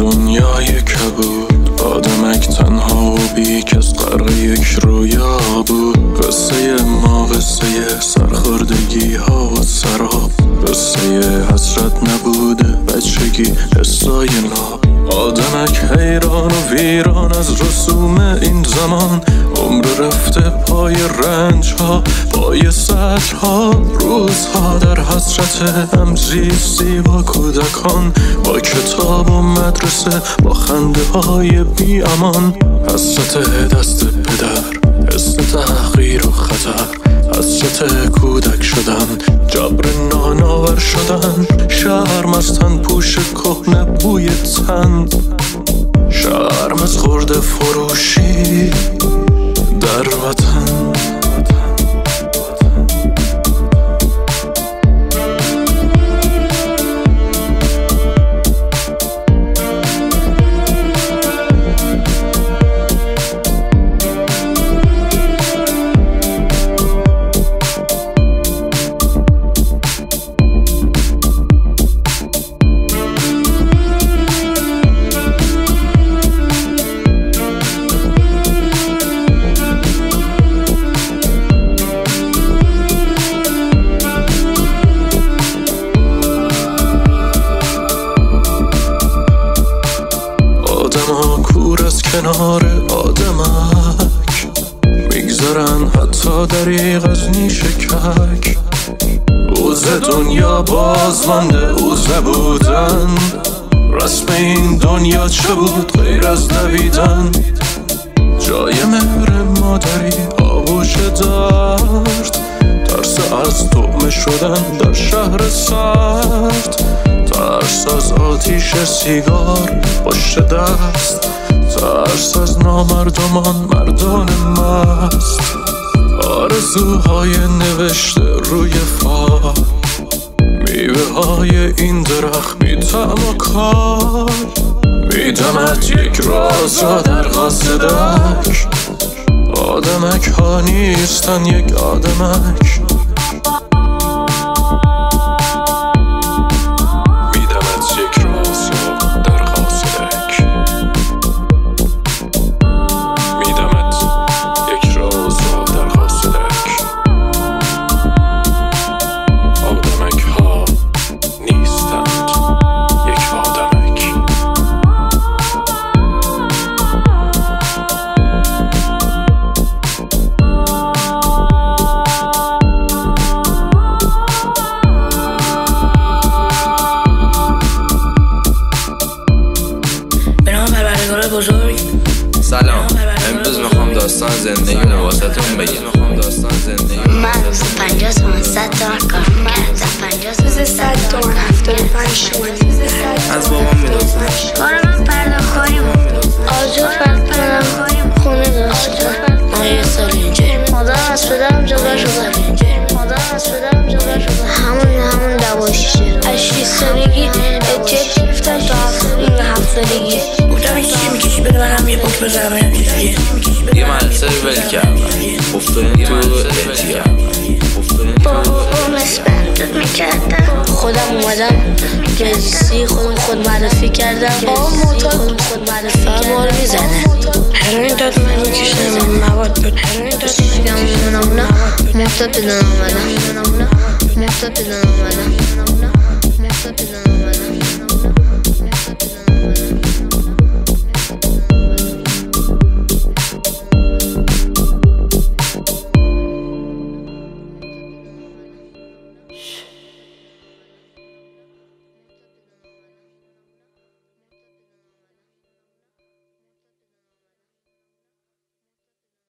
دنیای کبود آدمک تنها و بی کس غرق یک رویا. آدمک حیران و ویران از رسوم این زمان. عمر رفته پای رنج ها پای سطر ها روزها در حسرت همزیستی با کودکان. با کتاب و مدرسه با خنده های بی امان حسرت دست پدر. حس تحقیر و خطر حسرت کودک شدن جبر ناناور شدن شرم از تن پوش کهنه بوی تن شرم از خورده فروشی در وطن کنار آدمک. میگذرن حتی دریغ از نیش کک. اوز دنیا باز مانده اوزه بودن رسم این دنیا چه بود غیر از دویدن جای مهر مادری آغوش درد. ترس از طعمه شدن در شهر سرد. ترس از آتیش سیگار پشت دست. ترس از نامردمان مردان مست. آرزوهای نوشته روی فال میوه های این درخت میتم و کار. میدمت یک راز را در قاصدک آدمک ها نیستن یک آدمک. بزرگ سلام. امروز می‌خوام داستان زندگی رو واسهتون بگم. می‌خوام داستان زندگی من روز پنجاه تومن صد تومن کار صد تومن هفتاد و پنج تومن از بابام یه رو ول کردم افتادیم تو با می‌کردم خودم اومدم جنسی خودم خود معرفی کردم آقا معتاد خود معرفی فرمار کردم می‌زنه هروین داد من می‌کشم مواد بود هروین داد میگم نمونه معتاد بدن آمدم معتاد بدن آمدم معتاد بدن آمدم